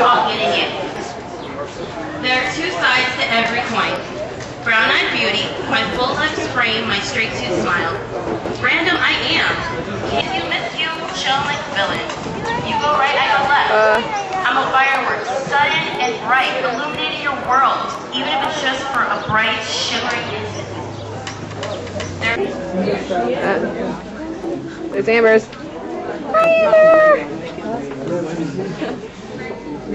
I'll get in it. There are two sides to every coin. Brown-eyed beauty, my full lips frame my straight-tooth smile. Random I am. Kiss you, miss you, chill like a villain. You go right, I go left. Uh, I'm a firework, sudden and bright, illuminating your world, even if it's just for a bright, shimmering instant. There. uh, it's Amber's. Hi, Amber!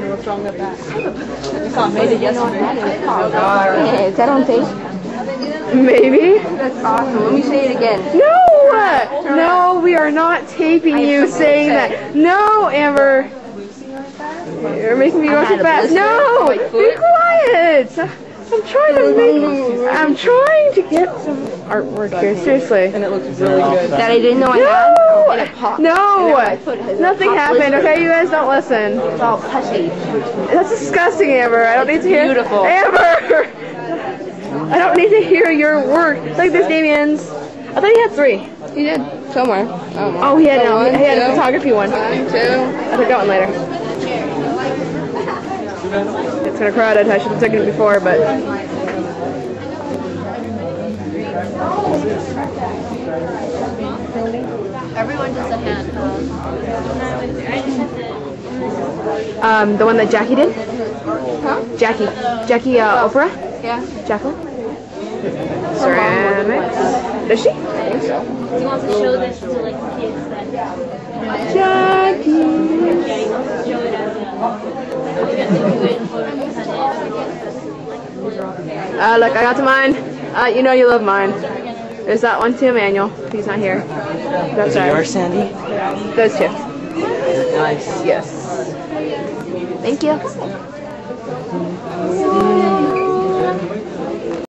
What's wrong with that? I saw made it yesterday. Hey, is that on tape? Maybe. That's awesome. Let me say it again. No! No, we are not taping you saying that. No, Amber. You're making me go too fast. No! Be quiet! I'm trying to make. I'm trying to get some artwork here. Seriously. And it looks really good. That I didn't know I had. And it No! popped. No! Nothing happened. Okay, you guys don't listen. It's all pushy. That's disgusting, Amber. I don't need to hear. beautiful. Amber! I don't need to hear your work. Like this, Damien's. I thought he had three. He did. Somewhere. Oh, Oh, he had no. One, He had a photography one. One, two. I took that one later. It's kind of crowded. I should have taken it before, but. Everyone does a hand. Um, the one that Jackie did? Huh? Jackie. Jackie uh, Oprah? Yeah. Jacqueline? Ceramics. Does she? He wants to show this to like the kids that Jackie. Uh, look, I got to mine. Uh, you know you love mine. There's that one too, Manuel. He's not here. That's right. Yours, Sandy? Those two. Nice. Yes. Thank you.